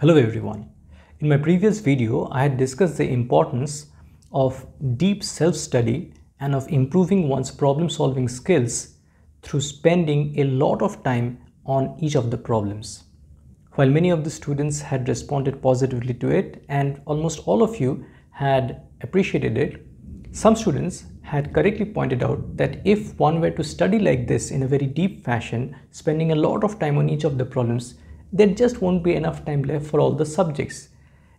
Hello everyone. In my previous video, I had discussed the importance of deep self-study and of improving one's problem-solving skills through spending a lot of time on each of the problems. While many of the students had responded positively to it and almost all of you had appreciated it, some students had correctly pointed out that if one were to study like this in a very deep fashion, spending a lot of time on each of the problems, there just won't be enough time left for all the subjects.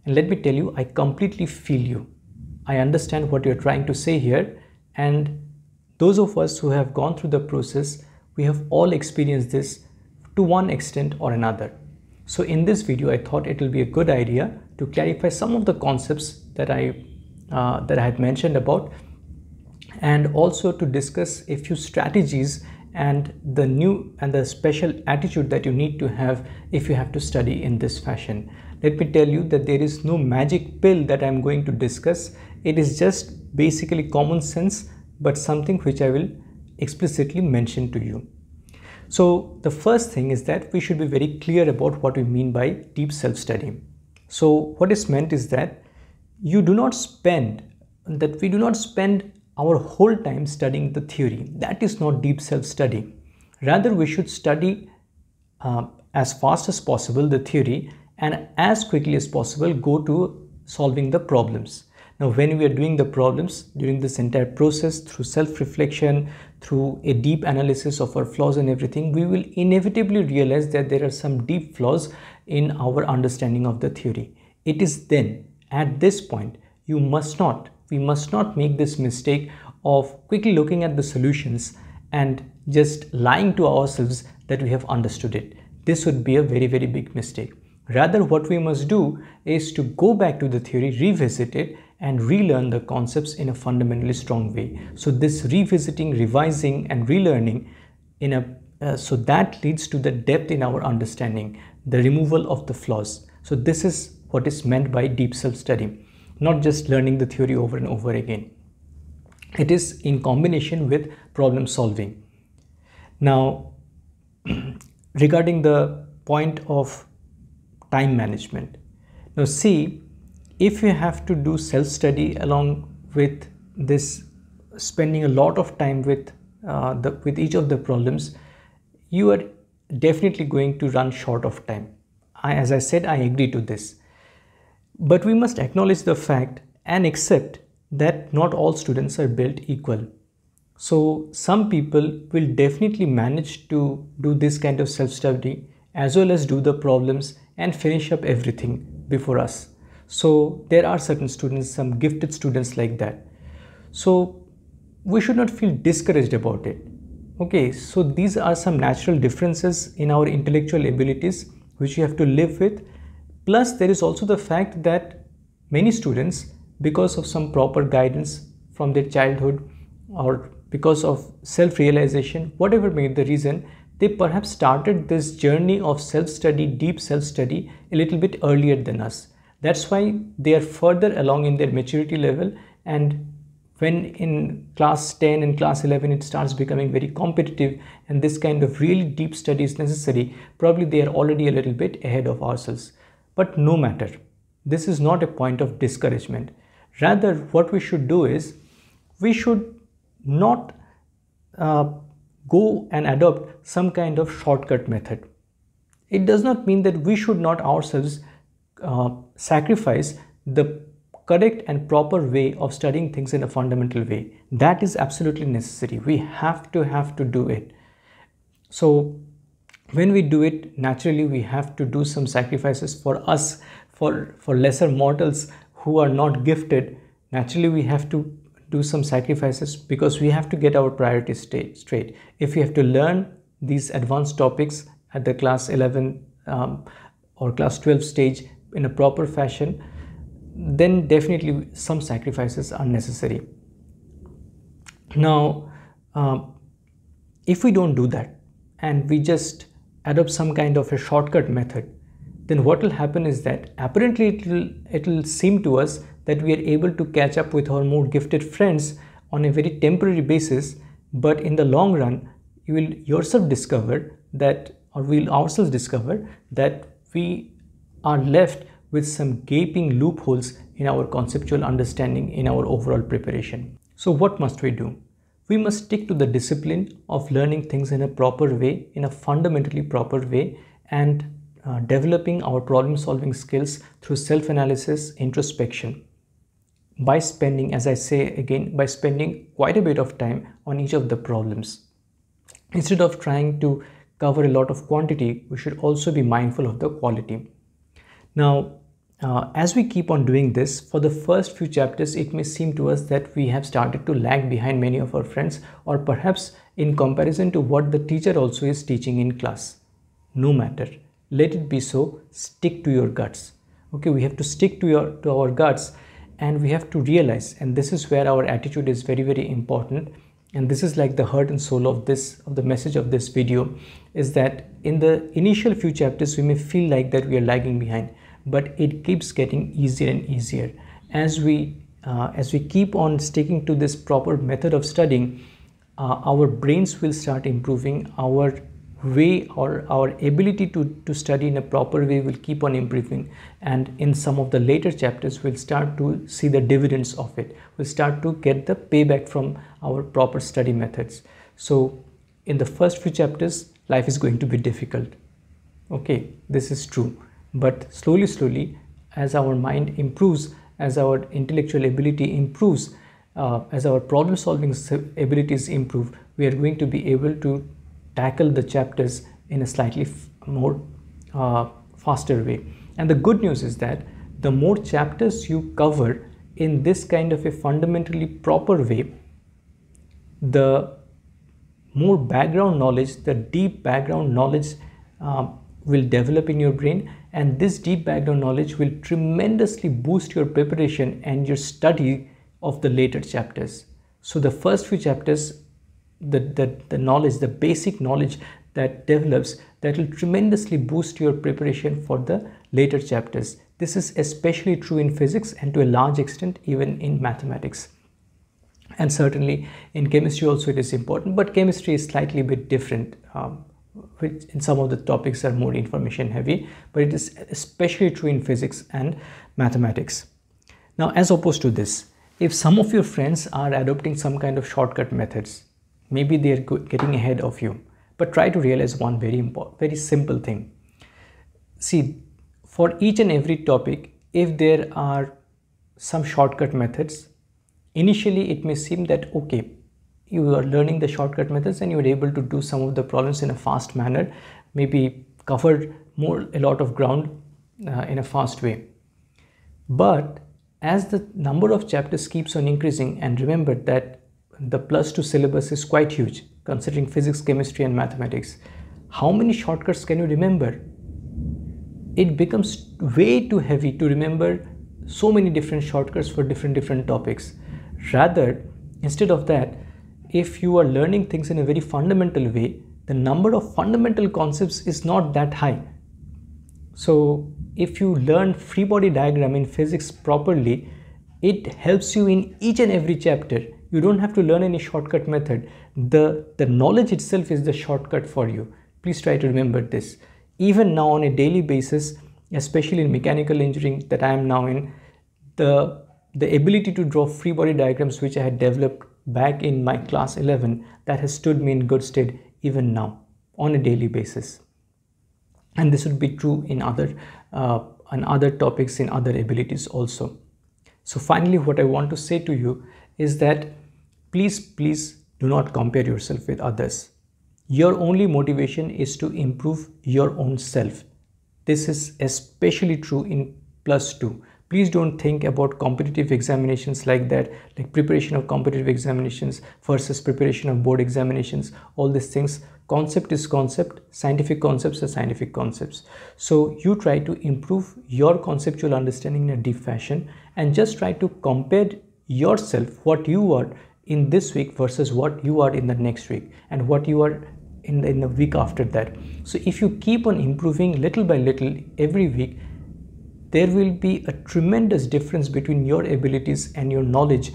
And let me tell you, I completely feel you. I understand what you're trying to say here. And those of us who have gone through the process, we have all experienced this to one extent or another. So in this video, I thought it will be a good idea to clarify some of the concepts that I uh, that I had mentioned about and also to discuss a few strategies and the new and the special attitude that you need to have if you have to study in this fashion. Let me tell you that there is no magic pill that I'm going to discuss. It is just basically common sense, but something which I will explicitly mention to you. So the first thing is that we should be very clear about what we mean by deep self-study. So what is meant is that you do not spend, that we do not spend our whole time studying the theory. That is not deep self-study. Rather, we should study uh, as fast as possible the theory and as quickly as possible go to solving the problems. Now, when we are doing the problems during this entire process through self-reflection, through a deep analysis of our flaws and everything, we will inevitably realize that there are some deep flaws in our understanding of the theory. It is then, at this point, you must not we must not make this mistake of quickly looking at the solutions and just lying to ourselves that we have understood it. This would be a very, very big mistake. Rather, what we must do is to go back to the theory, revisit it, and relearn the concepts in a fundamentally strong way. So this revisiting, revising, and relearning in a uh, so that leads to the depth in our understanding, the removal of the flaws. So this is what is meant by deep self-study not just learning the theory over and over again. It is in combination with problem solving. Now, regarding the point of time management. Now see, if you have to do self-study along with this spending a lot of time with uh, the, with each of the problems, you are definitely going to run short of time. I, as I said, I agree to this. But we must acknowledge the fact and accept that not all students are built equal. So some people will definitely manage to do this kind of self-study as well as do the problems and finish up everything before us. So there are certain students, some gifted students like that. So we should not feel discouraged about it. Okay, so these are some natural differences in our intellectual abilities which we have to live with Plus, there is also the fact that many students, because of some proper guidance from their childhood or because of self-realization, whatever may be the reason, they perhaps started this journey of self-study, deep self-study a little bit earlier than us. That's why they are further along in their maturity level and when in class 10 and class 11 it starts becoming very competitive and this kind of really deep study is necessary, probably they are already a little bit ahead of ourselves. But no matter, this is not a point of discouragement. Rather, what we should do is we should not uh, go and adopt some kind of shortcut method. It does not mean that we should not ourselves uh, sacrifice the correct and proper way of studying things in a fundamental way. That is absolutely necessary. We have to have to do it. So when we do it naturally we have to do some sacrifices for us for for lesser mortals who are not gifted. Naturally we have to do some sacrifices because we have to get our priorities straight. If we have to learn these advanced topics at the class 11 um, or class 12 stage in a proper fashion then definitely some sacrifices are necessary. Now uh, if we don't do that and we just adopt some kind of a shortcut method, then what will happen is that apparently it will, it will seem to us that we are able to catch up with our more gifted friends on a very temporary basis, but in the long run, you will yourself discover that, or we'll ourselves discover that we are left with some gaping loopholes in our conceptual understanding in our overall preparation. So what must we do? We must stick to the discipline of learning things in a proper way, in a fundamentally proper way and uh, developing our problem solving skills through self-analysis, introspection by spending, as I say again, by spending quite a bit of time on each of the problems. Instead of trying to cover a lot of quantity, we should also be mindful of the quality. Now, uh, as we keep on doing this, for the first few chapters, it may seem to us that we have started to lag behind many of our friends or perhaps in comparison to what the teacher also is teaching in class. No matter, let it be so, stick to your guts. Okay, we have to stick to, your, to our guts and we have to realize, and this is where our attitude is very, very important. And this is like the heart and soul of this, of the message of this video, is that in the initial few chapters, we may feel like that we are lagging behind but it keeps getting easier and easier. As we uh, as we keep on sticking to this proper method of studying uh, our brains will start improving. Our way or our ability to, to study in a proper way will keep on improving. And in some of the later chapters we'll start to see the dividends of it. We'll start to get the payback from our proper study methods. So in the first few chapters life is going to be difficult. Okay this is true but slowly slowly as our mind improves as our intellectual ability improves uh, as our problem solving abilities improve we are going to be able to tackle the chapters in a slightly more uh, faster way. And the good news is that the more chapters you cover in this kind of a fundamentally proper way the more background knowledge the deep background knowledge uh, will develop in your brain and this deep background knowledge will tremendously boost your preparation and your study of the later chapters. So the first few chapters, the, the, the knowledge, the basic knowledge that develops, that will tremendously boost your preparation for the later chapters. This is especially true in physics and to a large extent even in mathematics. And certainly in chemistry also it is important, but chemistry is slightly a bit different. Um, which in some of the topics are more information heavy, but it is especially true in physics and mathematics. Now, as opposed to this, if some of your friends are adopting some kind of shortcut methods, maybe they are getting ahead of you, but try to realize one very important, very simple thing. See, for each and every topic, if there are some shortcut methods, initially it may seem that okay, you are learning the shortcut methods and you are able to do some of the problems in a fast manner maybe cover more a lot of ground uh, in a fast way. But as the number of chapters keeps on increasing and remember that the plus 2 syllabus is quite huge considering physics chemistry and mathematics how many shortcuts can you remember? It becomes way too heavy to remember so many different shortcuts for different different topics. Rather instead of that if you are learning things in a very fundamental way, the number of fundamental concepts is not that high. So if you learn free body diagram in physics properly, it helps you in each and every chapter. You don't have to learn any shortcut method. The, the knowledge itself is the shortcut for you. Please try to remember this. Even now on a daily basis, especially in mechanical engineering that I am now in, the, the ability to draw free body diagrams which I had developed back in my class 11 that has stood me in good stead even now on a daily basis. And this would be true in other uh, on other topics in other abilities also. So finally what i want to say to you is that please please do not compare yourself with others. Your only motivation is to improve your own self. This is especially true in plus 2 please don't think about competitive examinations like that like preparation of competitive examinations versus preparation of board examinations. All these things concept is concept scientific concepts are scientific concepts. So you try to improve your conceptual understanding in a deep fashion and just try to compare yourself what you are in this week versus what you are in the next week and what you are in the, in the week after that. So if you keep on improving little by little every week there will be a tremendous difference between your abilities and your knowledge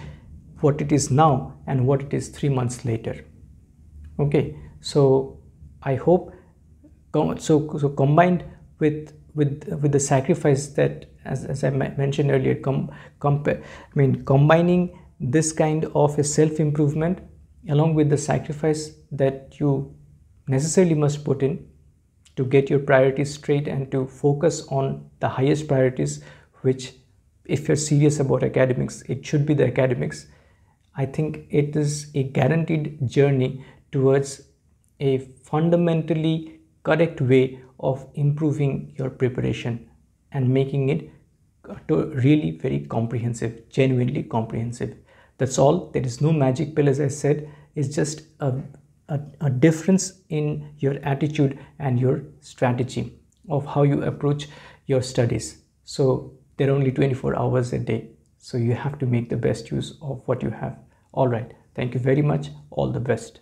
what it is now and what it is three months later. Okay so i hope so so combined with with with the sacrifice that as, as i mentioned earlier com, i mean combining this kind of a self improvement along with the sacrifice that you necessarily must put in to get your priorities straight and to focus on the highest priorities which if you're serious about academics it should be the academics. I think it is a guaranteed journey towards a fundamentally correct way of improving your preparation and making it to really very comprehensive genuinely comprehensive. That's all. There is no magic pill as i said. It's just a, a, a difference in your attitude and your strategy of how you approach your studies. So there are only 24 hours a day. So you have to make the best use of what you have. All right. Thank you very much. All the best